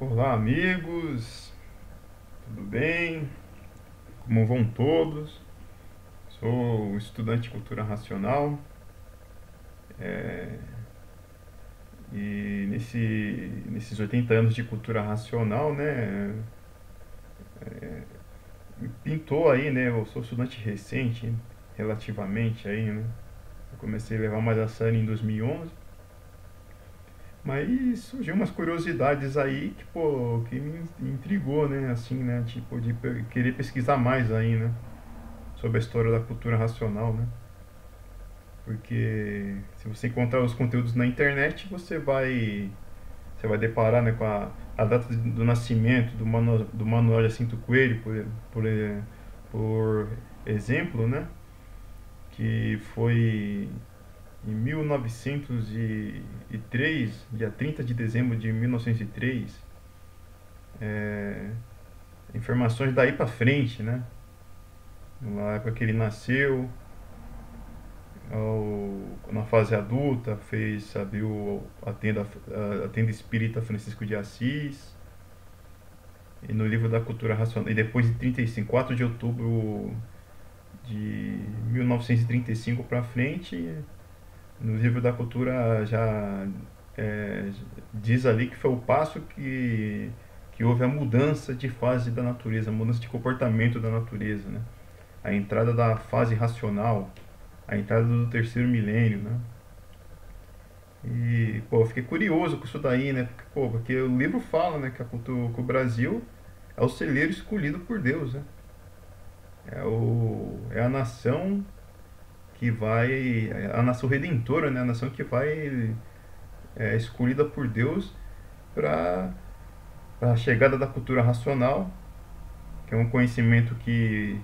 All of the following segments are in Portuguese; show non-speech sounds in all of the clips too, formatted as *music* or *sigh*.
Olá, amigos, tudo bem? Como vão todos? Sou estudante de cultura racional é, e nesse, nesses 80 anos de cultura racional, né, é, pintou aí, né, eu sou estudante recente, relativamente aí, né, eu comecei a levar mais a sério em 2011 mas surgiu umas curiosidades aí que, pô, que me intrigou, né? Assim, né? Tipo, de querer pesquisar mais aí, né? Sobre a história da cultura racional, né? Porque se você encontrar os conteúdos na internet, você vai você vai deparar né, com a, a data do nascimento do Manuel, do Manuel Jacinto Coelho, por, por, por exemplo, né? Que foi em 1903, dia 30 de dezembro de 1903, é, informações daí para frente, né? Na época que ele nasceu, ao, na fase adulta, fez, abriu a tenda, a tenda espírita Francisco de Assis, e no livro da cultura racional, e depois de 35, 4 de outubro de 1935 para frente, no livro da cultura já é, diz ali que foi o passo que, que houve a mudança de fase da natureza, a mudança de comportamento da natureza, né? A entrada da fase racional, a entrada do terceiro milênio, né? E, pô, eu fiquei curioso com isso daí, né? Porque, pô, porque o livro fala, né, que, a cultura, que o Brasil é o celeiro escolhido por Deus, né? É, o, é a nação que vai. A nação redentora, né? A nação que vai. É, escolhida por Deus para a chegada da cultura racional, que é um conhecimento que,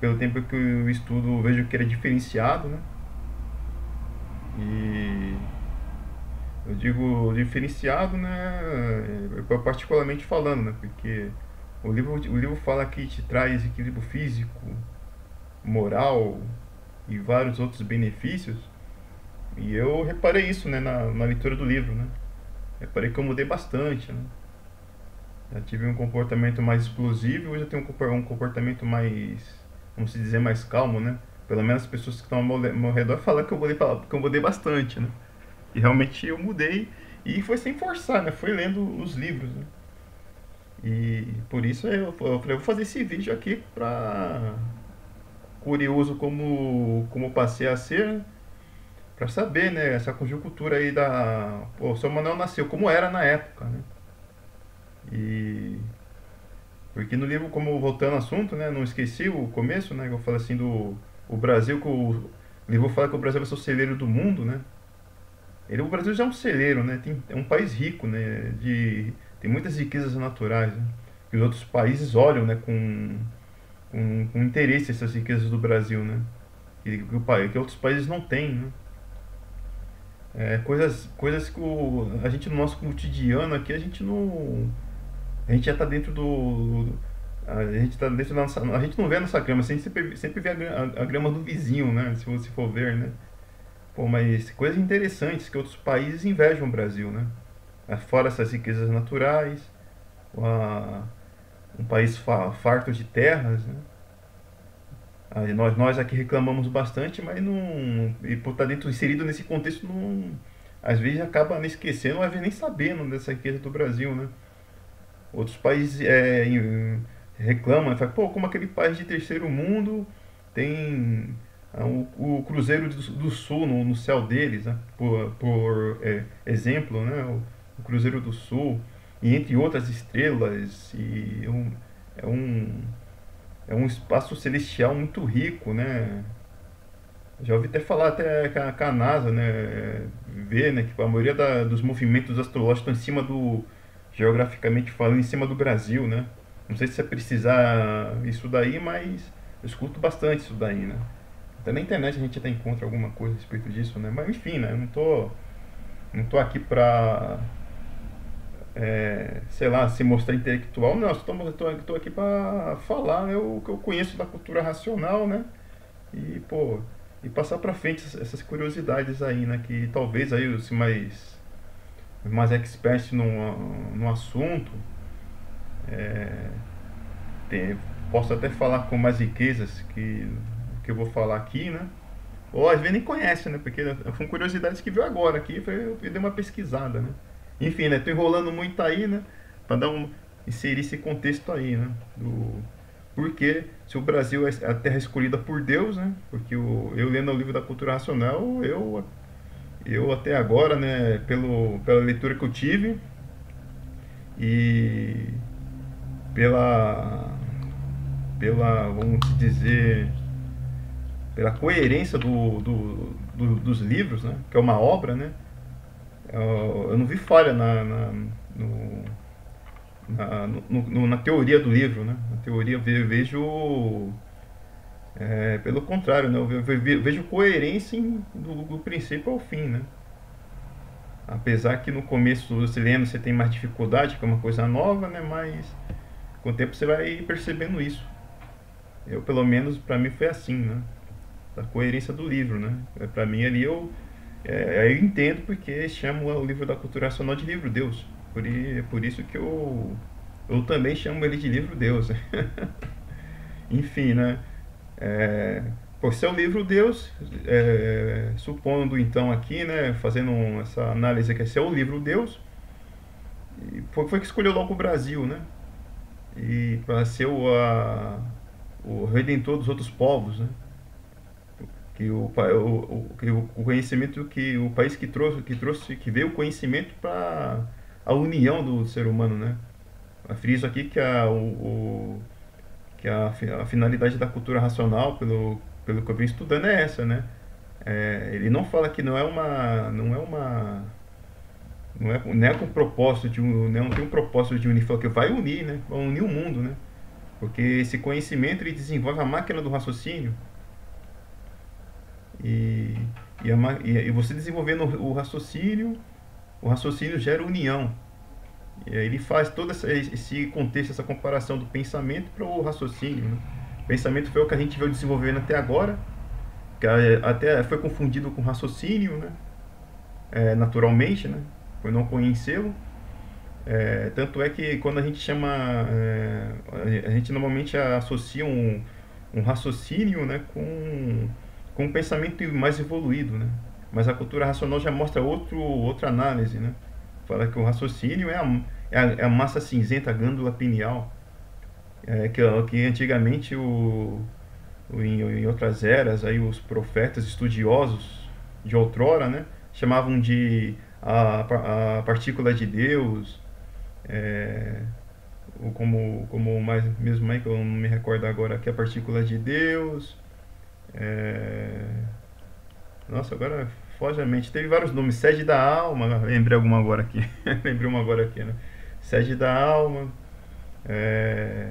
pelo tempo que eu estudo, eu vejo que ele é diferenciado, né? E eu digo diferenciado, né? Particularmente falando, né? Porque o livro, o livro fala que te traz equilíbrio físico, moral, e vários outros benefícios. E eu reparei isso né, na, na leitura do livro. Né? Reparei que eu mudei bastante. Né? Já tive um comportamento mais explosivo, hoje eu tenho um comportamento mais, vamos dizer, mais calmo, né? Pelo menos as pessoas que estão ao meu redor falam que eu mudei, que eu mudei bastante, né? E realmente eu mudei e foi sem forçar, né? Foi lendo os livros, né? E por isso eu, falei, eu vou fazer esse vídeo aqui pra curioso como, como passei a ser, para saber, né, essa conjuntura aí da... Pô, o São Manuel nasceu, como era na época, né? E... Porque no livro, como voltando ao assunto, né, não esqueci o começo, né, eu falo assim do o Brasil, que o, o livro fala que o Brasil vai ser o celeiro do mundo, né? Ele, o Brasil já é um celeiro, né? Tem, é um país rico, né? De, tem muitas riquezas naturais, né? Que os outros países olham, né? Com, com, com interesse essas riquezas do Brasil, né? Que, que, que outros países não têm, né? É, coisas, coisas que o, a gente no nosso cotidiano aqui a gente não a gente já está dentro do, a gente tá dentro da nossa a gente não vê a nossa grama a gente sempre, sempre vê a, a grama do vizinho né se você for ver né Pô, mas coisas interessantes que outros países invejam o Brasil né fora essas riquezas naturais a, um país farto de terras, né? Aí nós, nós aqui reclamamos bastante, mas não. E por estar dentro, inserido nesse contexto, não, às vezes acaba nem esquecendo, às vezes nem sabendo dessa riqueza do Brasil, né? Outros países é, reclamam, falam, pô, como aquele país de terceiro mundo tem ah, o, o Cruzeiro do, do Sul no, no, céu deles, né? por, por é, exemplo, né? O, o Cruzeiro do Sul e entre outras estrelas e um, é um é um espaço celestial muito rico, né? Já ouvi até falar até a, NASA, né? Ver, né? Que a maioria da, dos movimentos astrológicos estão em cima do, geograficamente falando, em cima do Brasil, né? Não sei se você precisar isso daí, mas eu escuto bastante isso daí, né? Até na internet a gente até encontra alguma coisa a respeito disso, né? Mas enfim, né? Eu não tô, não tô aqui pra é, sei lá, se mostrar intelectual. Não, estou aqui para falar né, o que eu conheço da cultura racional, né? E, pô, e passar para frente essas curiosidades aí, né? Que talvez aí os mais, mais expert no, no assunto, é, tem, posso até falar com mais riquezas que, que eu vou falar aqui, né? Ou às vezes nem conhece, né? Porque são curiosidades que viu agora aqui, eu dei uma pesquisada, né? Enfim, né? Tô enrolando muito aí, né? Para dar um inserir esse contexto aí, né? Do porque se o Brasil é a terra escolhida por Deus, né? Porque o, eu lendo o livro da cultura racional, eu eu até agora, né, pelo pela leitura que eu tive e pela pela vamos dizer pela coerência do, do, do, dos livros, né? Que é uma obra, né? Eu, eu não vi falha na, na no, na, no, na teoria do livro, né? Na teoria eu vejo é, pelo contrário, né? eu vejo coerência em, do, do, princípio ao fim, né? Apesar que no começo você lendo você tem mais dificuldade, que é uma coisa nova, né? Mas com o tempo você vai percebendo isso. Eu pelo menos para mim foi assim, né? A coerência do livro, né? Para mim ali eu é, eu entendo porque chamo o livro da cultura racional de livro Deus. Por, por isso que eu, eu também chamo ele de livro Deus. *laughs* Enfim, né? É, por ser o livro Deus, é, supondo então aqui, né, fazendo essa análise que é o livro Deus, foi, foi que escolheu logo o Brasil, né? E para ser o, a, o redentor dos outros povos, né? Que o, o, o conhecimento que o país que trouxe que trouxe que veio o conhecimento para a união do ser humano, né? Friso aqui que a, o, o, que a, a finalidade da cultura racional, pelo, pelo que eu venho estudando, é essa, né? É, ele não fala que não é uma não é uma não é, não é com propósito de não tem um propósito de unir, fala que vai unir, né? Vai unir o mundo, né? Porque esse conhecimento ele desenvolve a máquina do raciocínio e, e, a, e você desenvolvendo o raciocínio o raciocínio gera união. Ele faz todo esse contexto, essa comparação do pensamento para o raciocínio. Né? Pensamento foi o que a gente veio desenvolvendo até agora, que até foi confundido com raciocínio, né? É, naturalmente, né? por não conhecê-lo. É, tanto é que quando a gente chama, é, a gente normalmente associa um, um raciocínio né, com, com um pensamento mais evoluído. Né? Mas a cultura racional já mostra outro, outra análise, né? Fala que o raciocínio é a, é a, é a massa cinzenta, a glândula pineal, é, que, que antigamente o, o em, em, outras eras aí os profetas estudiosos de outrora, né? Chamavam de a, a partícula de Deus, é, como, como mais mesmo aí que eu não me recordo agora que é a partícula de Deus. É, nossa, agora foge a mente. Teve vários nomes. Sede da Alma, lembrei alguma agora aqui. *laughs* lembrei uma agora aqui, né? Sede da Alma, é...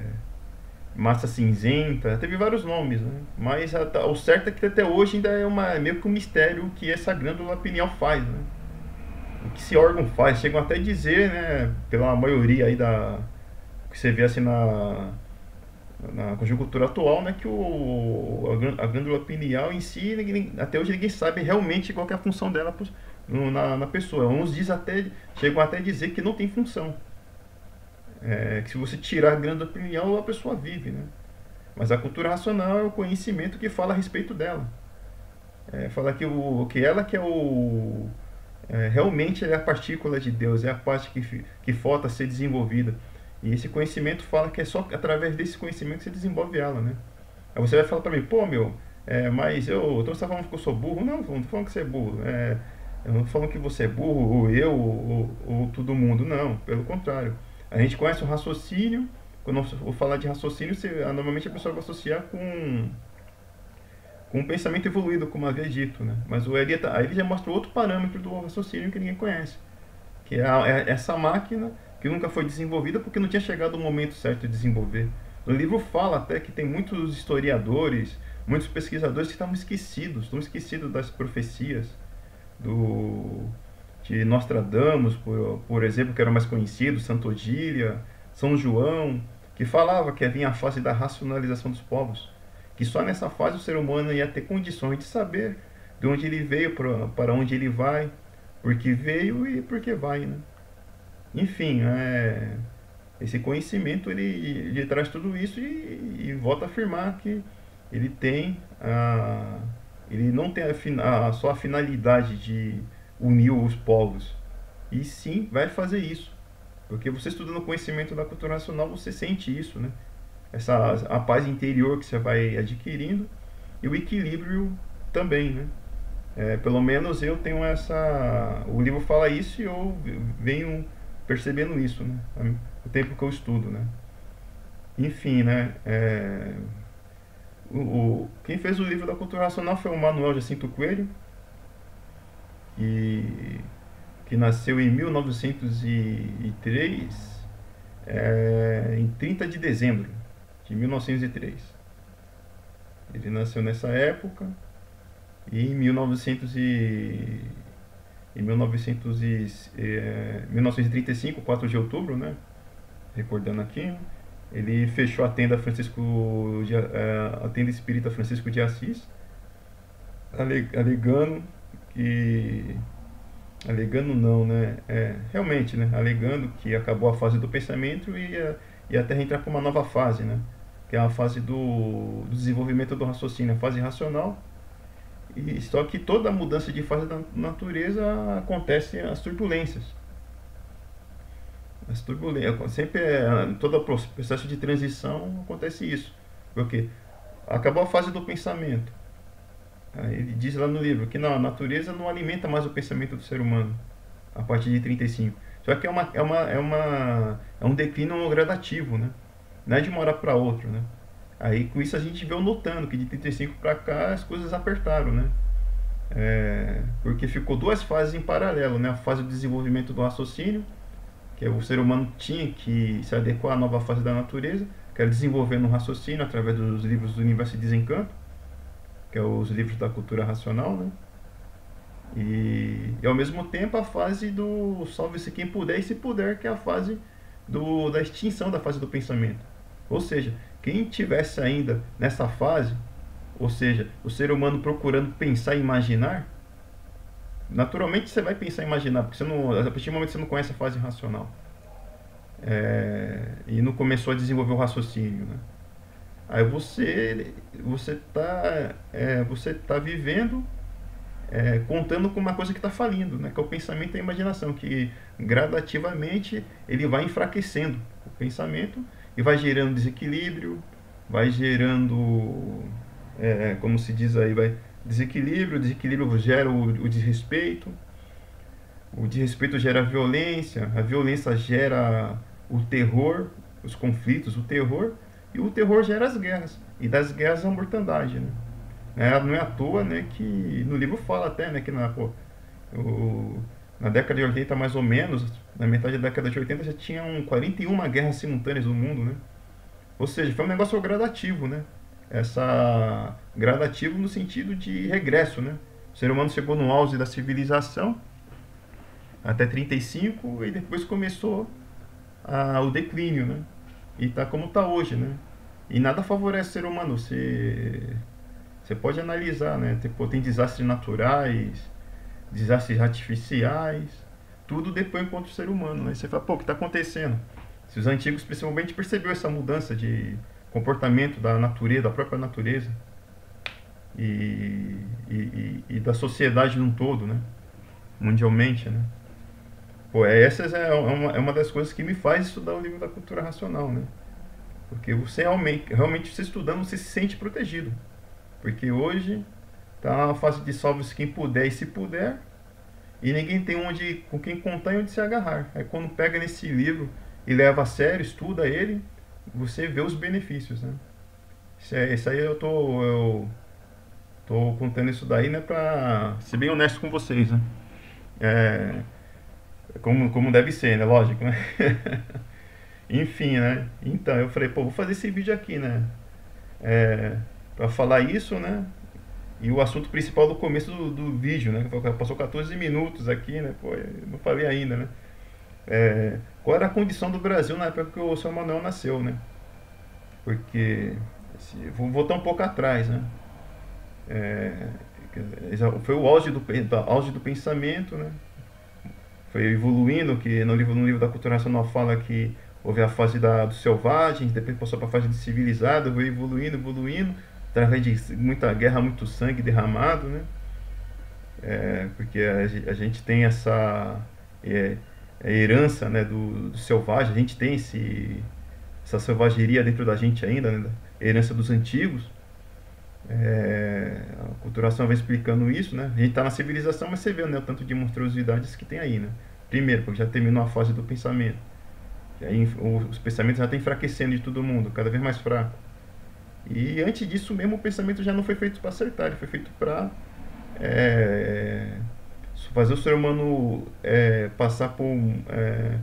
Massa Cinzenta, teve vários nomes, né? Mas a, o certo é que até hoje ainda é uma, meio que um mistério o que essa glândula pineal faz, né? O que esse órgão faz. Chegam até a dizer, né? Pela maioria aí da... Que você vê assim na na conjuntura atual, né, que o, a glândula pineal em si, ninguém, até hoje ninguém sabe realmente qual é a função dela na, na pessoa. Uns diz até, chegam até a dizer que não tem função. É, que se você tirar a glândula pineal, a pessoa vive, né? Mas a cultura racional é o conhecimento que fala a respeito dela. É, fala que, o, que ela que é o... É, realmente é a partícula de Deus, é a parte que, que falta ser desenvolvida. E esse conhecimento fala que é só através desse conhecimento que você desenvolve ela, né? Aí você vai falar para mim, pô, meu, é, mas eu, então você tá falando que eu sou burro? Não, não tô falando que você é burro. É, eu não tô falando que você é burro, ou eu, ou, ou todo mundo. Não, pelo contrário. A gente conhece o raciocínio. Quando eu vou falar de raciocínio, você, normalmente a pessoa vai associar com, com um pensamento evoluído, como havia dito, né? Mas o Eli, aí ele já mostra outro parâmetro do raciocínio que ninguém conhece. Que é, é essa máquina que nunca foi desenvolvida porque não tinha chegado o momento certo de desenvolver. No livro fala até que tem muitos historiadores, muitos pesquisadores que estão esquecidos, estão esquecidos das profecias do de Nostradamus, por, por exemplo, que era mais conhecido, Santo Odília, São João, que falava que havia a fase da racionalização dos povos, que só nessa fase o ser humano ia ter condições de saber de onde ele veio, para onde ele vai, porque veio e porque vai, né? Enfim, é, esse conhecimento ele, ele traz tudo isso e, e volta a afirmar que ele tem a, ele não tem a, a, só a finalidade de unir os povos, e sim vai fazer isso. Porque você estudando o conhecimento da cultura nacional, você sente isso, né? Essa a paz interior que você vai adquirindo e o equilíbrio também, né? É, pelo menos eu tenho essa. O livro fala isso e eu venho percebendo isso, né? O tempo que eu estudo, né? Enfim, né? É, o, o, quem fez o livro da cultura nacional foi o Manuel Jacinto Coelho, e, que nasceu em 1903, é, em 30 de dezembro de 1903. Ele nasceu nessa época e em 1900 e, em 1900 e, é, 1935, 4 de outubro, né? Recordando aqui, ele fechou a tenda Francisco de, é, a tenda espírita Francisco de Assis, alegando que alegando não, né? É, realmente, né? Alegando que acabou a fase do pensamento e a, e a Terra entrar para uma nova fase, né? Que é a fase do, do desenvolvimento do raciocínio, a fase racional e só que toda mudança de fase da natureza acontece as turbulências. As turbulências, sempre é, todo o processo de transição acontece isso. Porque acabou a fase do pensamento. Ele diz lá no livro que não, a natureza não alimenta mais o pensamento do ser humano a partir de 35. Só que é, uma, é, uma, é, uma, é um declínio gradativo, né? Não é de uma hora para outra, né? Aí com isso a gente veio notando que de 35 para cá as coisas apertaram, né? É, porque ficou duas fases em paralelo, né? A fase do desenvolvimento do raciocínio, que é o ser humano tinha que se adequar à nova fase da natureza, que era desenvolvendo um raciocínio através dos livros do Universo de Desencanto, que é os livros da cultura racional, né? E, e ao mesmo tempo a fase do salve-se quem puder e se puder, que é a fase do, da extinção da fase do pensamento. Ou seja, quem tivesse ainda nessa fase, ou seja, o ser humano procurando pensar e imaginar, naturalmente você vai pensar e imaginar, porque você não, a partir do momento que você não conhece a fase racional. É, e não começou a desenvolver o raciocínio, né? Aí você você está é, você tá vivendo é, contando com uma coisa que está falindo, né? Que é o pensamento e a imaginação, que gradativamente ele vai enfraquecendo o pensamento e vai gerando desequilíbrio, vai gerando, é, como se diz aí, vai desequilíbrio, desequilíbrio gera o, o desrespeito, o desrespeito gera violência, a violência gera o terror, os conflitos, o terror, e o terror gera as guerras, e das guerras a mortandade, né? É, não é à toa, né, que no livro fala até, né, que na, pô, o, na década de 80 mais ou menos, na metade da década de 80 já tinham 41 guerras simultâneas no mundo, né? Ou seja, foi um negócio gradativo, né? Essa gradativo no sentido de regresso, né? O ser humano chegou no auge da civilização até 35 e depois começou a, o declínio, né? E tá como tá hoje, né? E nada favorece o ser humano. Você, você pode analisar, né? Tem, tem desastres naturais, desastres artificiais, tudo depois contra o ser humano, né? Você fala, pô, o que está acontecendo? Se os antigos principalmente percebeu essa mudança de comportamento da natureza, da própria natureza e, e, e, da sociedade num todo, né? Mundialmente, né? Pô, é, essa é uma, é uma das coisas que me faz estudar o livro da cultura racional, né? Porque você realmente, realmente você estudando, você se sente protegido. Porque hoje Tá uma fase de salve-se quem puder e se puder. E ninguém tem onde, com quem contar e onde se agarrar. Aí quando pega nesse livro e leva a sério, estuda ele, você vê os benefícios, né? Isso, é, isso aí eu tô, eu tô contando isso daí, né, pra ser bem honesto com vocês, né? É, como, como deve ser, né? Lógico, né? *laughs* Enfim, né? Então, eu falei, pô, vou fazer esse vídeo aqui, né? É, pra falar isso, né? E o assunto principal do começo do, do vídeo, né? Passou 14 minutos aqui, né? Pô, não falei ainda, né? É, qual era a condição do Brasil na época que o São Manuel nasceu, né? Porque, se, vou voltar um pouco atrás, né? É, foi o auge do, auge do pensamento, né? foi evoluindo, que no livro, no livro da cultura nacional fala que houve a fase da, do selvagem, depois passou para a fase de civilizado, foi evoluindo, evoluindo, através de muita guerra, muito sangue derramado, né? É, porque a, a, gente tem essa é, é herança né, do, do, selvagem, a gente tem esse, essa selvageria dentro da gente ainda, né, herança dos antigos. É, a culturação vai explicando isso, né? A gente está na civilização, mas você vê né, o tanto de monstruosidades que tem aí, né? Primeiro, porque já terminou a fase do pensamento. E aí, os pensamentos já estão enfraquecendo de todo mundo, cada vez mais fraco. E antes disso mesmo, o pensamento já não foi feito para acertar, ele foi feito para é, fazer o ser humano é, passar por é,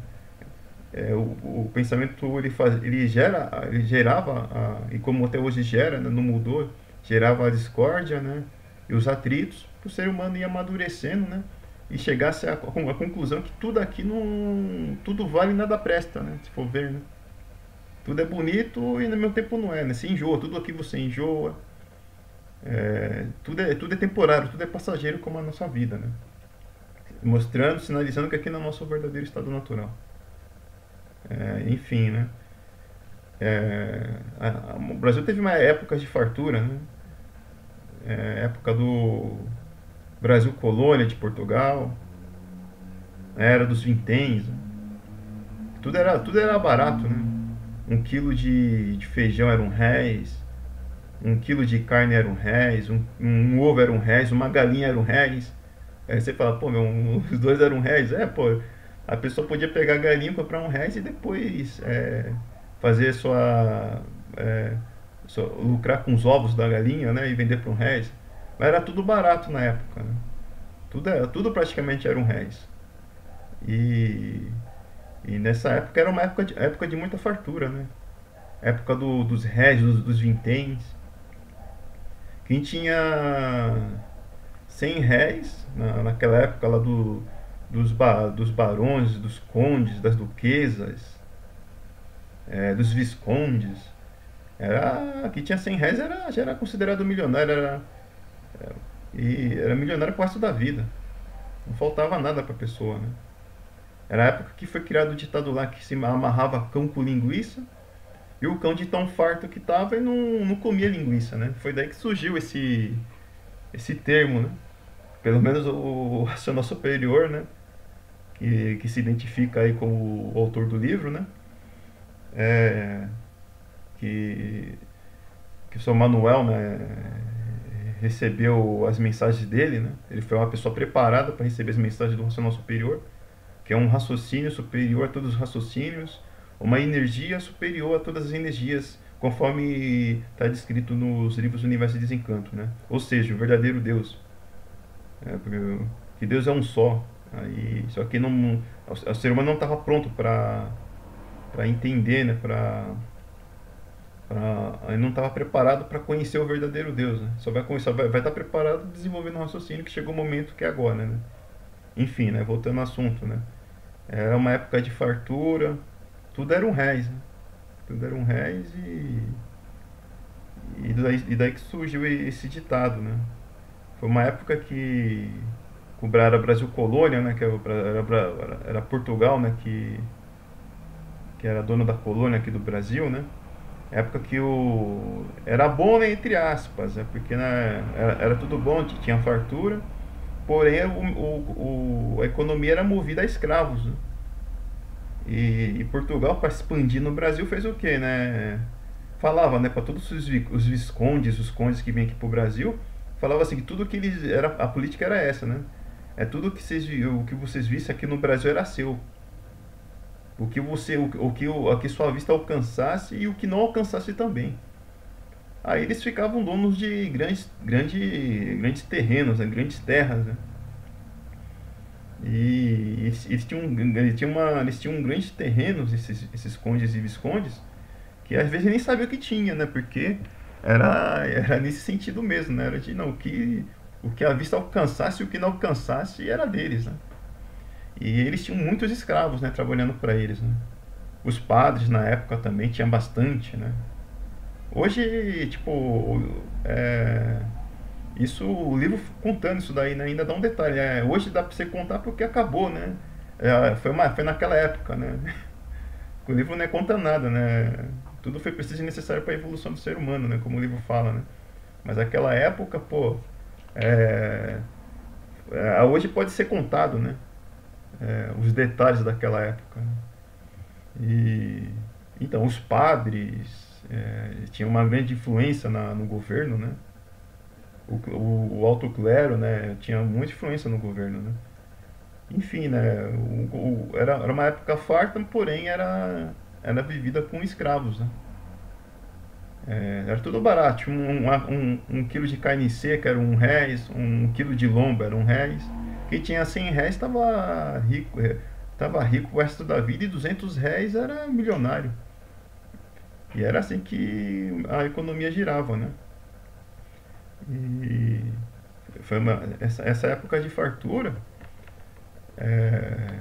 é, o, o, pensamento ele faz ele gera ele gerava a, e como até hoje gera né, não mudou gerava a discórdia, né? E os atritos, o ser humano ia amadurecendo, né? E chegasse à, *laughs* conclusão que tudo aqui não. Tudo vale nada presta, né? Se for ver, né? Tudo é bonito e no meu tempo não é, né? Se enjoa, tudo aqui você enjoa. É, tudo, é, tudo é temporário, tudo é passageiro como a nossa vida, né? Mostrando, sinalizando que aqui não é o nosso verdadeiro estado natural. É, enfim, né? É, a, a, o Brasil teve uma época de fartura, né? é, época do Brasil colônia de Portugal, era dos vinténs. Tudo era, tudo era barato, né? Um quilo de, de feijão era um réis, um quilo de carne era um réis, um, um ovo era um réis, uma galinha era um réis. Aí você fala, pô, meu, *laughs* os dois eram um réis. É, pô, a pessoa podia pegar a galinha, comprar um réis e depois é, fazer sua... É, só lucrar com os ovos da galinha, né, e vender por um réis. Mas era tudo barato na época, né? Tudo, era, tudo praticamente era um réis. E, e nessa época era uma época de, época de muita fartura, né? Época do, dos réis, dos, vinténs. Quem tinha 100 réis, na, naquela época lá do, dos, ba, dos barões, dos condes, das duquesas, é, dos viscondes, era, que tinha 100 reais era, já era considerado milionário, era, era, e era milionário pro resto da vida. Não faltava nada para a pessoa, né? Era a época que foi criado o ditado lá que se amarrava cão com linguiça, e o cão de tão farto que tava e não, não comia linguiça, né? Foi daí que surgiu esse, esse termo, né? Pelo menos o, racional superior, né? Que, que se identifica aí como o autor do livro, né? É, que, que o São Manuel né, recebeu as mensagens dele, né? ele foi uma pessoa preparada para receber as mensagens do racional superior, que é um raciocínio superior a todos os raciocínios, uma energia superior a todas as energias, conforme está descrito nos livros do Universo de Desencanto, né? ou seja, o verdadeiro Deus. É, que Deus é um só. Aí, só que não, o ser humano não estava pronto para entender, né? para não estava preparado para conhecer o verdadeiro Deus, né? Só vai vai, vai estar tá preparado desenvolvendo um raciocínio que chegou o momento que é agora, né? Enfim, né? Voltando ao assunto, né? Era uma época de fartura, tudo era um réis, né? Tudo era um réis e e daí, e daí que surgiu esse ditado, né? Foi uma época que era Brasil colônia, né? Que era, era, era Portugal, né? Que que era dono da colônia aqui do Brasil, né? época que o era bom né, entre aspas, né, porque né, era, era, tudo bom, tinha fartura, porém o, o, o, a economia era movida a escravos. Né? E, e, Portugal, para expandir no Brasil, fez o quê? Né? Falava né, para todos os, os viscondes, os condes que vêm aqui para o Brasil, falava assim que tudo que eles. Era, a política era essa, né? É tudo que vocês, o que vocês vissem aqui no Brasil era seu o que você o, o que o, a que sua vista alcançasse e o que não alcançasse também aí eles ficavam donos de grandes grande, grandes terrenos né, grandes terras né? e eles, eles, tinham eles tinham uma eles tinham grandes terrenos esses, esses condes e viscondes que às vezes nem sabia o que tinha né porque era era nesse sentido mesmo né era de não o que o que a vista alcançasse e o que não alcançasse era deles né e eles tinham muitos escravos, né, trabalhando para eles, né? Os padres na época também tinham bastante, né? Hoje, tipo, é, isso, o livro contando isso daí né, ainda dá um detalhe. É, hoje dá para você contar porque acabou, né? é, foi, uma, foi naquela época, né? *laughs* O livro não é conta nada, né? Tudo foi preciso e necessário para a evolução do ser humano, né? Como o livro fala, né? Mas aquela época, pô, é, é, hoje pode ser contado, né? É, os detalhes daquela época. Né? E então os padres é, tinham uma grande influência na, no governo, né? O, o, o alto clero, né? Tinha muita influência no governo, né? enfim, né? O, era, era uma época farta, porém era, era vivida com escravos, né? É, era tudo barato. Um, um, um, quilo de carne seca era um réis, um quilo de lomba era um réis. Quem tinha 100 réis estava rico, estava é, rico o resto da vida e 200 réis era milionário. E era assim que a economia girava, né? E foi uma, essa, essa época de fartura é,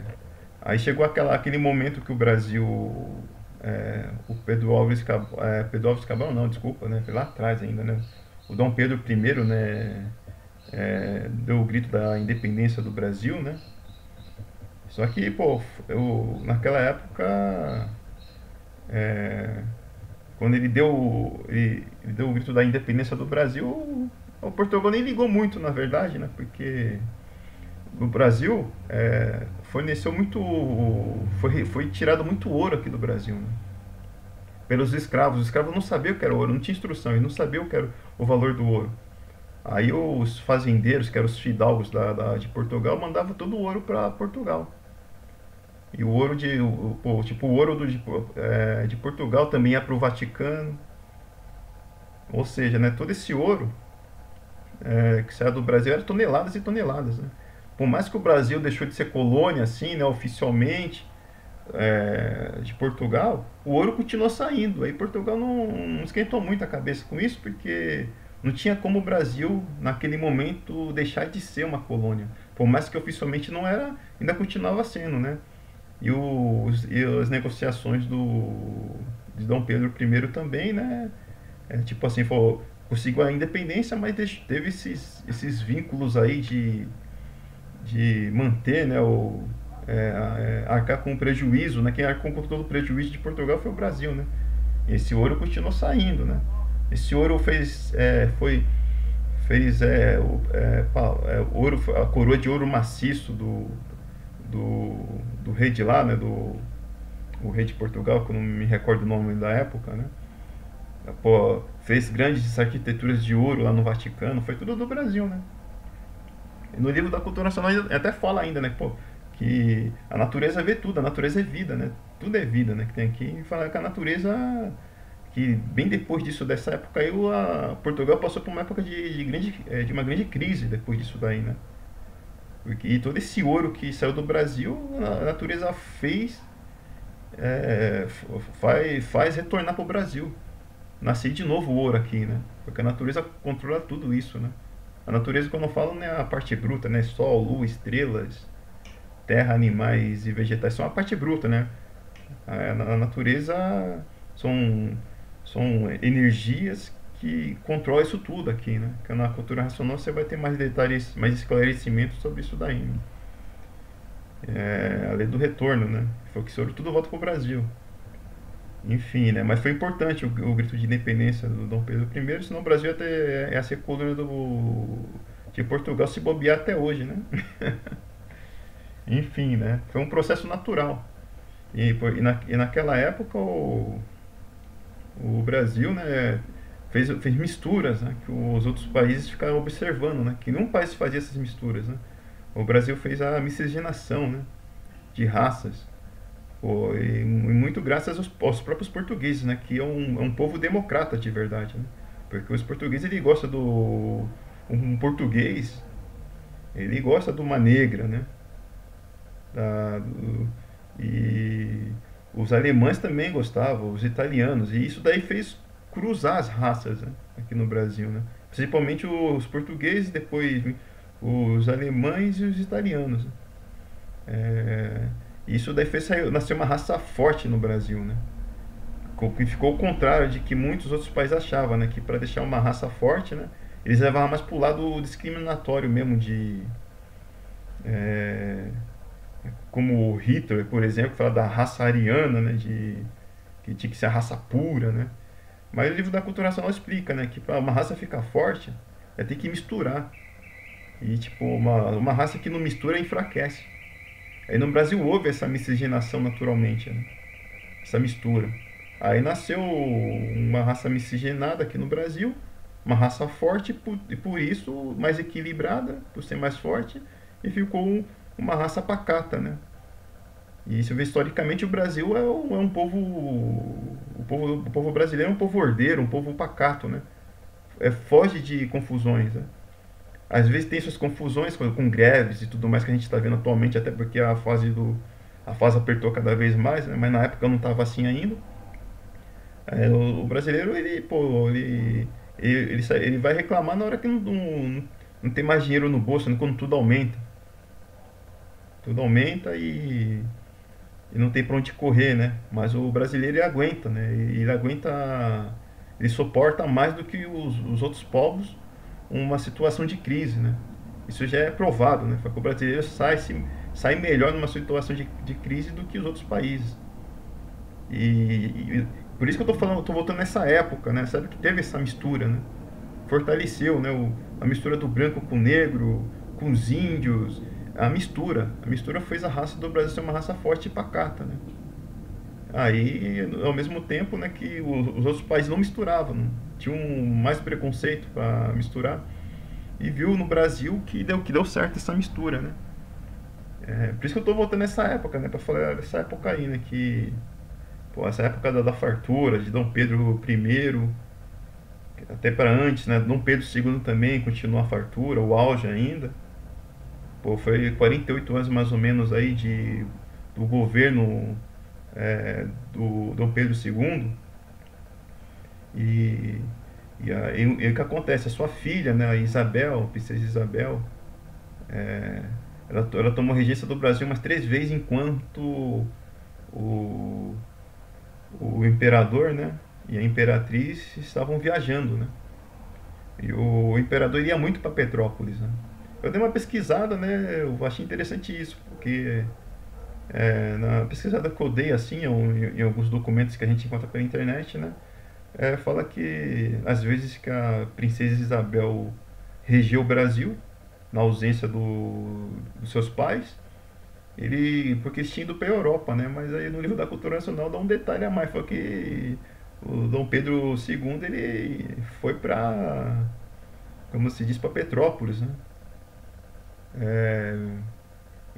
aí chegou aquela, aquele momento que o Brasil, é, o Pedro Alves, é, Pedro Alves Cabral, não, desculpa, né, foi lá atrás ainda, né, o Dom Pedro I, né, é, deu o grito da independência do Brasil, né, só que, pô, eu, naquela época, é, quando ele deu, ele, ele, deu o grito da independência do Brasil, o Portugal nem ligou muito, na verdade, né, porque no Brasil é, forneceu muito foi, foi tirado muito ouro aqui do Brasil né? pelos escravos. Os escravos não sabiam o que era ouro não tinha instrução e não sabiam o que era o valor do ouro. Aí os fazendeiros que eram os fidalgos da, da de Portugal mandavam todo o ouro para Portugal e o ouro de o, tipo o ouro do, de, é, de Portugal também ia para o Vaticano ou seja né todo esse ouro é, que saia do Brasil era toneladas e toneladas né? por mais que o Brasil deixou de ser colônia, assim, né, oficialmente, é, de Portugal, o ouro continuou saindo. Aí Portugal não, não, esquentou muito a cabeça com isso, porque não tinha como o Brasil, naquele momento, deixar de ser uma colônia. Por mais que oficialmente não era, ainda continuava sendo, né? E, os, e as negociações do, de Dom Pedro I também, né? É, tipo assim, foi, conseguiu a independência, mas teve esses, esses vínculos aí de de manter, né, o, é, é, arcar com o prejuízo, né? Quem arcou com todo o prejuízo de Portugal foi o Brasil, né? Esse ouro continuou saindo, né? Esse ouro fez, é, foi, fez é, o, é, é, ouro, a coroa de ouro maciço do, do, do rei de lá, né? Do o rei de Portugal, que eu não me recordo o nome da época, né? Pô, fez grandes arquiteturas de ouro lá no Vaticano, foi tudo do Brasil, né? no livro da cultura nacional até fala ainda, né? Pô, que a natureza vê tudo, a natureza é vida, né? Tudo é vida, né? Que tem aqui fala que a natureza que bem depois disso dessa época aí Portugal passou por uma época de, de grande é, de uma grande crise depois disso daí, né? E todo esse ouro que saiu do Brasil, a natureza fez é, faz, faz retornar para o Brasil. Nascer de novo o ouro aqui, né? Porque a natureza controla tudo isso, né? A natureza, quando eu falo, não é a parte bruta, né? Sol, lua, estrelas, terra, animais e vegetais, são a parte bruta, né? A, a natureza são, são energias que controlam isso tudo aqui, né? Que na cultura racional você vai ter mais detalhes, mais esclarecimentos sobre isso daí. Né? É, a lei do retorno, né? Foi que tudo volta para o Brasil. Enfim, né? Mas foi importante o, o, grito de independência do Dom Pedro I, senão o Brasil ia ter essa coluna do, de Portugal se bobear até hoje, né? *laughs* Enfim, né? Foi um processo natural. E, e, na, e naquela época o, o Brasil, né? Fez, fez misturas, né? Que os outros países ficaram observando, né? Que nenhum país fazia essas misturas, né? O Brasil fez a miscigenação, né? De raças. Pô, e, muito graças aos, aos, próprios portugueses, né? Que é um, é um povo democrata de verdade, né? Porque os portugueses, ele gosta do... Um português, ele gosta de uma negra, né? Da, do, e os alemães também gostavam, os italianos. E isso daí fez cruzar as raças né? aqui no Brasil, né? Principalmente os portugueses, depois os alemães e os italianos. Né? É isso daí fez nascer uma raça forte no Brasil, né? Que ficou o contrário de que muitos outros países achavam, né? Que para deixar uma raça forte, né? Eles levavam mais para o lado discriminatório mesmo de... É, como Hitler, por exemplo, fala da raça ariana, né, de, que tinha que ser a raça pura, né? Mas o livro da cultura nacional explica, né, que para uma raça ficar forte, é ter que misturar. E, tipo, uma, uma raça que não mistura enfraquece. Aí no Brasil houve essa miscigenação naturalmente, né? essa mistura. Aí nasceu uma raça miscigenada aqui no Brasil, uma raça forte e por isso mais equilibrada, por ser mais forte, e ficou uma raça pacata, né? E se vê historicamente o Brasil é um, é um povo, o povo, o povo brasileiro é um povo ordeiro, um povo pacato, né? É, foge de confusões, né? Às vezes tem suas confusões com, com greves e tudo mais que a gente está vendo atualmente, até porque a fase do a fase apertou cada vez mais, né? mas na época não estava assim ainda. É, o, o, brasileiro ele, pô, ele, ele, ele, ele, vai reclamar na hora que não, não, não tem mais dinheiro no bolso, né? quando tudo aumenta. Tudo aumenta e, e não tem para onde correr, né? Mas o brasileiro ele aguenta, né? Ele aguenta, ele suporta mais do que os, os outros povos uma situação de crise, né? Isso já é provado, né? O brasileiro sai, se, sai melhor numa situação de, de crise do que os outros países. E, e por isso que eu estou falando, estou voltando nessa época, né? Sabe que teve essa mistura, né? Fortaleceu, né? O, a mistura do branco com o negro, com os índios, a mistura. A mistura fez a raça do Brasil ser uma raça forte e pacata, né? Aí, ao mesmo tempo, né, que os outros países não misturavam, né? tinham mais preconceito para misturar, e viu no Brasil que deu, que deu certo essa mistura, né? É, por isso que eu estou voltando nessa época, né, para falar dessa época aí, né, que, pô, essa época da, da fartura, de Dom Pedro I, até para antes, né, Dom Pedro II também continua a fartura, o auge ainda, pô, foi 48 anos mais ou menos aí de, do governo é, do Dom Pedro II. E, e, a, e, e, o que acontece? A sua filha, né, a Isabel, princesa Isabel, é, ela, ela tomou regência do Brasil umas três vezes enquanto o, o imperador né, e a imperatriz estavam viajando. Né? E o imperador ia muito para Petrópolis. Né? Eu dei uma pesquisada, né, eu achei interessante isso, porque é, na pesquisada que eu dei, assim, em, em, alguns documentos que a gente encontra pela internet, né? É, fala que às vezes que a princesa Isabel regeu o Brasil na ausência do, dos seus pais, ele porque eles tinham ido para a Europa, né? Mas aí no livro da cultura nacional dá um detalhe a mais, foi que o Dom Pedro II ele foi para como se diz para Petrópolis, né? É,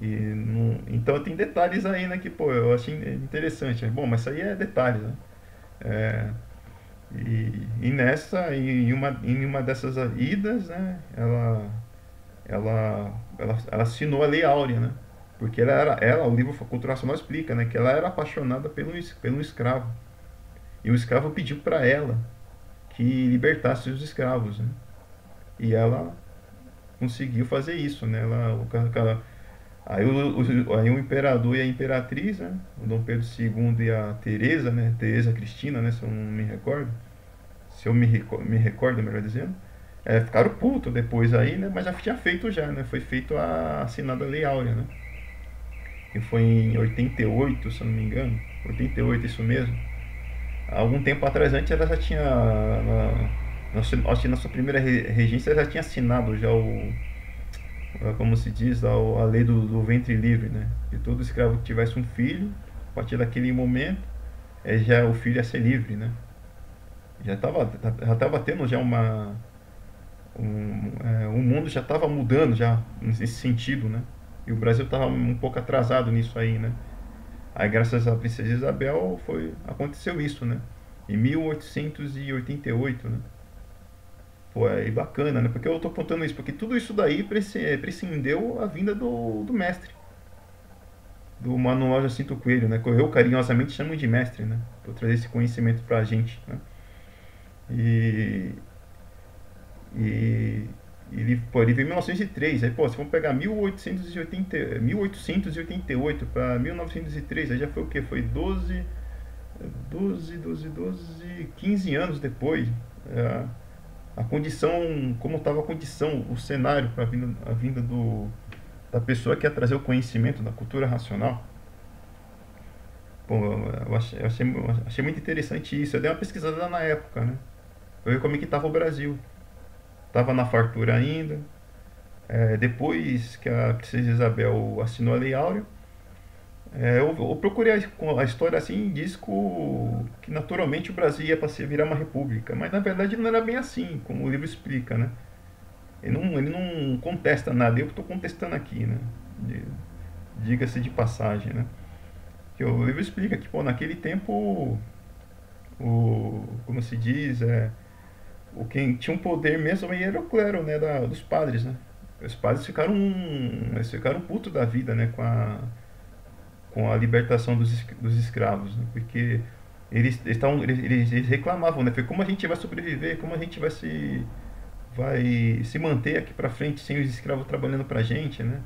e não, então tem detalhes aí, né, que pô, eu achei interessante. Bom, mas isso aí é detalhes, né? É, e, e nessa, em uma, em uma dessas idas, né, ela, ela, ela, ela assinou a Lei Áurea, né? Porque ela era, ela, o livro Cultura Nacional explica, né, que ela era apaixonada pelo, pelo escravo. E o escravo pediu para ela que libertasse os escravos, né? E ela conseguiu fazer isso, né? Ela, ela Aí o, aí o imperador e a imperatriz, né? O Dom Pedro II e a Teresa, né? Teresa Cristina, né? Se eu não me recordo. Se eu me, me recordo, melhor dizendo. É, ficaram putos depois aí, né? Mas já tinha feito já, né? Foi feito a assinada Lei Áurea, né? Que foi em 88, se eu não me engano. 88, isso mesmo. Algum tempo atrás, antes, ela já tinha... Na, na, na sua primeira regência, já tinha assinado já o é como se diz, a, a lei do, do, ventre livre, né? Que todo escravo que tivesse um filho, a partir daquele momento, é, já o filho ia ser livre, né? Já estava já tava tendo já uma... Um, é, o mundo já estava mudando já nesse sentido, né? E o Brasil estava um pouco atrasado nisso aí, né? Aí graças à princesa Isabel foi, aconteceu isso, né? Em 1888, né? Pô, é bacana, né? Porque eu tô apontando isso, porque tudo isso daí prescindeu a vinda do, do mestre. Do Manuel Jacinto Coelho, né? Que eu carinhosamente chamo de mestre, né? Por trazer esse conhecimento pra gente, né? E... E... Ele, pô, ele veio em 1903, aí, pô, se vamos pegar 1880, 1888 para 1903, aí já foi o quê? Foi 12, 12, 12, 12, 15 anos depois. É, a condição, como estava a condição, o cenário para a vinda, do, da pessoa que quer trazer o conhecimento da cultura racional. Pô, eu achei, eu achei, eu achei muito interessante isso. Eu dei uma pesquisada na época, né? Eu vi como é que estava o Brasil. Estava na fartura ainda. É, depois que a princesa Isabel assinou a Lei Áurea, é, eu, eu, procurei a, a, história assim, diz que naturalmente o Brasil ia para virar uma república, mas na verdade não era bem assim, como o livro explica, né? Ele não, ele não contesta nada, eu estou contestando aqui, né? Diga-se de passagem, né? Que o livro explica que, pô, naquele tempo, o, como se diz, é, o quem tinha um poder mesmo era o clero, né, da, dos padres, né? Os padres ficaram, eles ficaram putos da vida, né, com a com a libertação dos, dos escravos, né? porque eles, estavam, eles, eles, reclamavam, né? Foi como a gente vai sobreviver, como a gente vai se vai se manter aqui para frente sem os escravos trabalhando para a gente, né?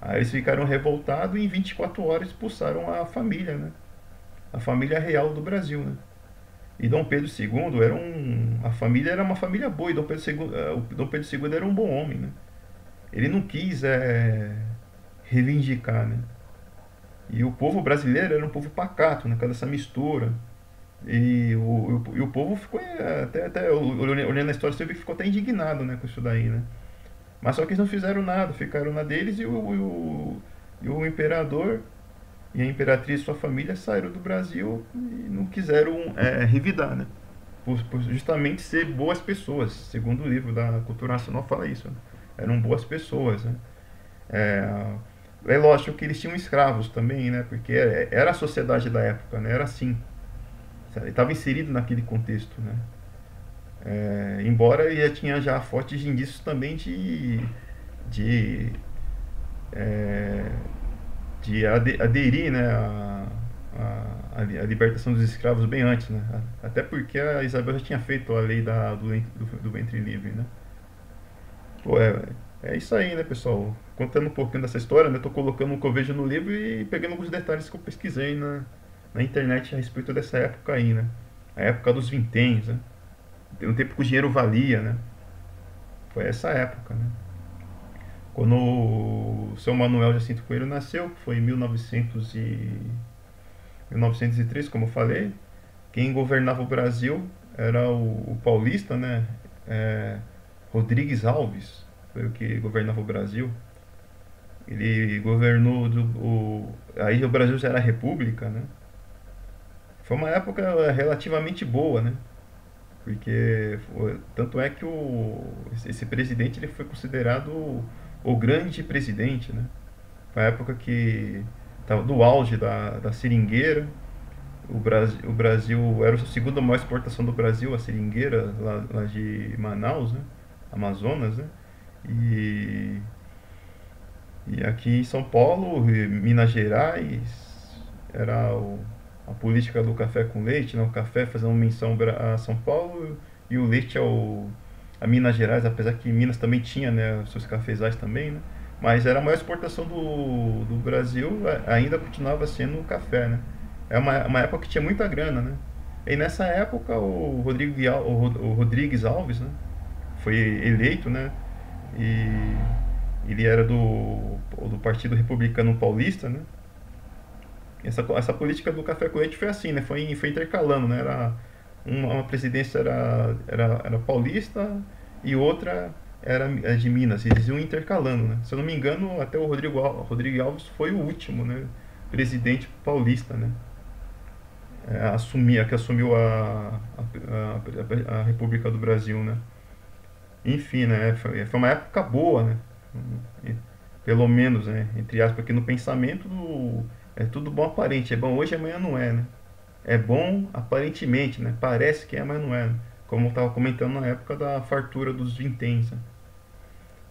Aí eles ficaram revoltados e em 24 horas expulsaram a família, né? A família real do Brasil, né? E Dom Pedro II era um a família era uma família boa, e Dom Pedro II, eh, Dom Pedro II era um bom homem, né? Ele não quis é, reivindicar, né? E o povo brasileiro era um povo pacato, né? Cada essa mistura. E o, e o povo ficou até, até olhando a história, você vê que ficou até indignado né, com isso daí, né? Mas só que eles não fizeram nada, ficaram na deles e o, o, e o imperador e a imperatriz e sua família saíram do Brasil e não quiseram é, revidar, né? Por, por, justamente ser boas pessoas, segundo o livro da Cultura Nacional fala isso. Né? Eram boas pessoas, né? É, é lógico que eles tinham escravos também, né? Porque era a sociedade da época, né? Era assim. Ele estava inserido naquele contexto, né? É, embora ele já tinha já fortes indícios também de de é, de aderir, né? A, a, a, libertação dos escravos bem antes, né? Até porque a Isabel já tinha feito a lei da, do, do, do ventre livre, né? Pô, é, é isso aí, né, pessoal? Contando um pouquinho dessa história, né? Tô colocando o que eu vejo no livro e pegando alguns detalhes que eu pesquisei na, na internet a respeito dessa época aí, né? A época dos vinténs, né? No tempo que o dinheiro valia, né? Foi essa época, né? Quando o seu Manuel Jacinto Coelho nasceu, foi em 1900 e... 1903, como eu falei, quem governava o Brasil era o, o paulista, né? É, Rodrigues Alves, foi o que governava o Brasil. Ele governou do, o, aí o Brasil já era república, né? Foi uma época relativamente boa, né? Porque foi, tanto é que o, esse presidente ele foi considerado o, o grande presidente, né? Foi a época que estava no auge da, da seringueira. O Brasil, o Brasil era a segunda maior exportação do Brasil, a seringueira lá, lá de Manaus, né? Amazonas, né? E, e aqui em São Paulo, Minas Gerais, era o, a política do café com leite, né? o café fazendo menção a São Paulo e o leite ao, a Minas Gerais, apesar que Minas também tinha né, seus cafezais também, né? mas era a maior exportação do, do Brasil, ainda continuava sendo o café. Né? É uma, uma época que tinha muita grana. Né? E nessa época o, Rodrigo, o Rodrigues Alves né, foi eleito né, e ele era do, do Partido Republicano Paulista, né? Essa, essa política do café com leite foi assim, né? Foi, foi intercalando, né? Era uma, uma presidência era, era, era paulista e outra era de Minas. Eles iam intercalando, né? Se eu não me engano, até o Rodrigo, Rodrigo Alves foi o último, né? Presidente paulista, né? É, assumir, que assumiu a, a, a, a República do Brasil, né? Enfim, né? Foi, foi uma época boa, né? Pelo menos, né? Entre aspas, porque no pensamento do, é tudo bom aparente. É bom hoje, amanhã não é, né? É bom aparentemente, né? Parece que é, mas não é. Né? Como eu estava comentando na época da fartura dos vinténs. Né?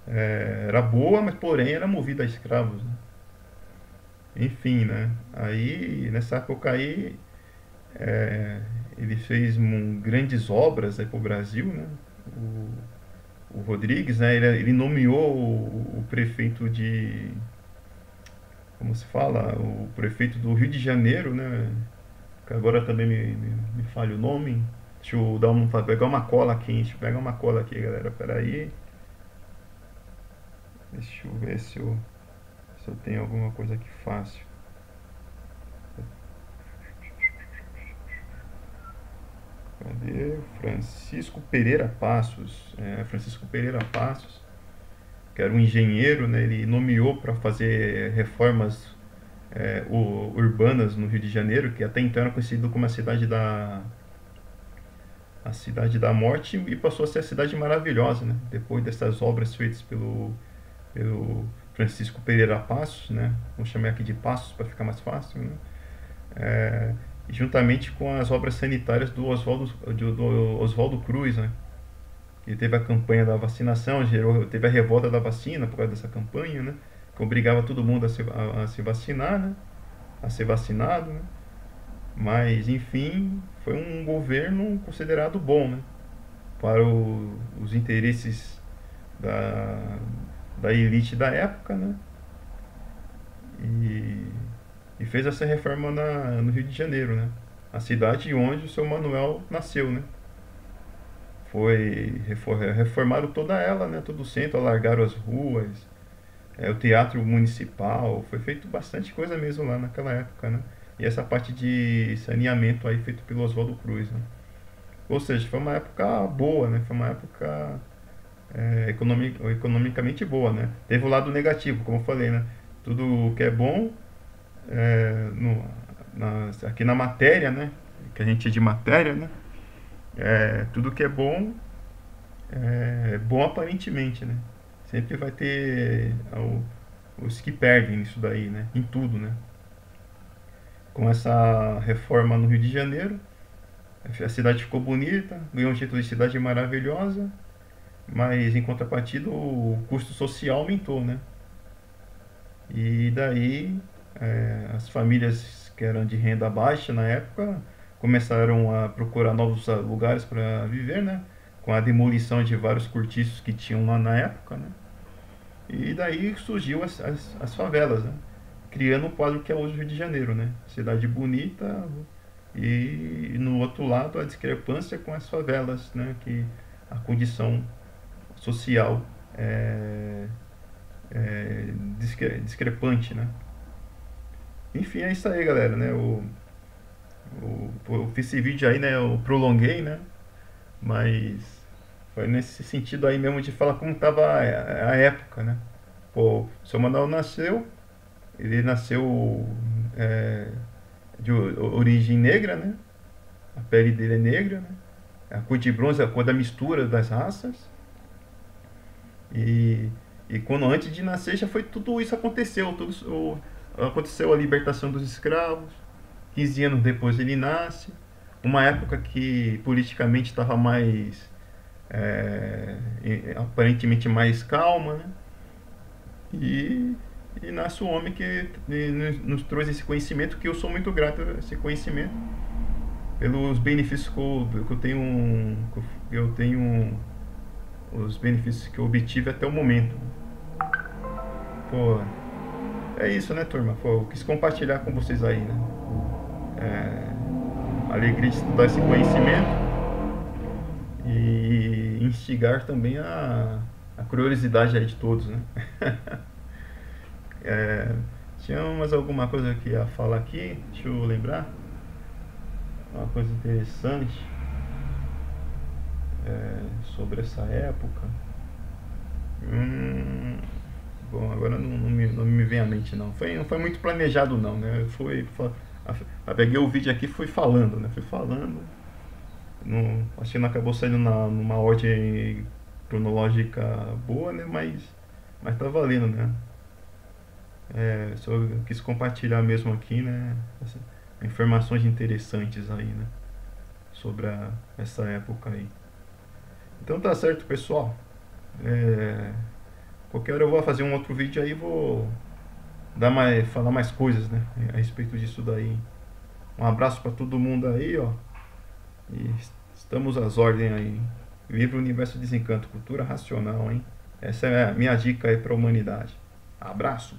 É, era boa, mas porém era movida a escravos. Né? Enfim, né? Aí, nessa época aí, é, ele fez um, grandes obras aí para o Brasil, né? O, o Rodrigues, né, ele, ele nomeou o, o, prefeito de. Como se fala? O prefeito do Rio de Janeiro, né? Que agora também me, me, me falha o nome. Deixa eu dar um, pegar uma cola aqui, deixa eu pegar uma cola aqui, galera. Peraí. Deixa eu ver se eu. Se eu tenho alguma coisa aqui fácil. Cadê? Francisco Pereira Passos. É, Francisco Pereira Passos, que era um engenheiro, né? Ele nomeou para fazer reformas é, urbanas no Rio de Janeiro, que até então era conhecido como a cidade da a cidade da morte e passou a ser a cidade maravilhosa, né? Depois dessas obras feitas pelo pelo Francisco Pereira Passos, né? Vou chamar aqui de Passos para ficar mais fácil, né? É, juntamente com as obras sanitárias do Oswaldo, do, do Oswaldo Cruz, né? que teve a campanha da vacinação, gerou, teve a revolta da vacina por causa dessa campanha, né? que obrigava todo mundo a se, a, a se vacinar, né? a ser vacinado. Né? Mas, enfim, foi um governo considerado bom né? para o, os interesses da, da elite da época. Né? E e fez essa reforma na, no Rio de Janeiro, né? A cidade onde o seu Manuel nasceu, né? Foi reformaram toda ela, né? Todo o centro, alargaram as ruas, é, o teatro municipal, foi feito bastante coisa mesmo lá naquela época, né? E essa parte de saneamento aí feito pelo Oswaldo Cruz, né? Ou seja, foi uma época boa, né? Foi uma época é, economic, economicamente boa, né? Teve o lado negativo, como eu falei, né? Tudo que é bom é, no, na, aqui na matéria, né? Que a gente é de matéria, né? É, tudo que é bom é bom aparentemente, né? Sempre vai ter os que perdem nisso daí, né? Em tudo, né? Com essa reforma no Rio de Janeiro, a cidade ficou bonita, ganhou um título de cidade maravilhosa, mas em contrapartida o custo social aumentou, né? E daí é, as famílias que eram de renda baixa na época começaram a procurar novos lugares para viver, né? Com a demolição de vários cortiços que tinham lá na época, né? E daí surgiu as, as, as favelas, né? Criando um quadro que é hoje o Rio de Janeiro, né? Cidade bonita e no outro lado a discrepância com as favelas, né? Que a condição social é, é discrepante, né? Enfim, é isso aí, galera, né? O, o, eu fiz esse vídeo aí, né? Eu prolonguei, né? Mas foi nesse sentido aí mesmo de falar como tava a, a época, né? Pô, o seu Manuel nasceu, ele nasceu é, de origem negra, né? A pele dele é negra, né? A cor de bronze é a cor da mistura das raças. E, e quando antes de nascer já foi tudo isso aconteceu, tudo aconteceu a libertação dos escravos, 15 anos depois ele nasce, uma época que politicamente estava mais é, aparentemente mais calma, né? E, e nasce o homem que nos trouxe esse conhecimento, que eu sou muito grato a esse conhecimento, pelos benefícios que eu, que eu tenho, que eu tenho, os benefícios que eu obtive até o momento. Pô, é isso, né, turma? Eu quis compartilhar com vocês aí, né? É, alegria de estudar esse conhecimento e instigar também a, a curiosidade aí de todos, né? *laughs* é, tinha mais alguma coisa que ia falar aqui? Deixa eu lembrar. Uma coisa interessante é, sobre essa época. Hum, Bom, agora não, não, me, não me vem à mente não. Foi, não foi muito planejado não, né? Foi, foi a, peguei o vídeo aqui e fui falando, né? Fui falando. Acho que não acabou saindo na, numa ordem cronológica boa, né? Mas, mas tá valendo, né? É, só quis compartilhar mesmo aqui, né? Essa, informações interessantes aí, né? Sobre a, essa época aí. Então tá certo, pessoal. É, Qualquer hora eu vou fazer um outro vídeo aí vou dar mais, falar mais coisas, né? A respeito disso daí. Um abraço para todo mundo aí, ó. E estamos às ordens aí. Livro Universo Desencanto, cultura racional, hein? Essa é a minha dica aí para a humanidade. Abraço.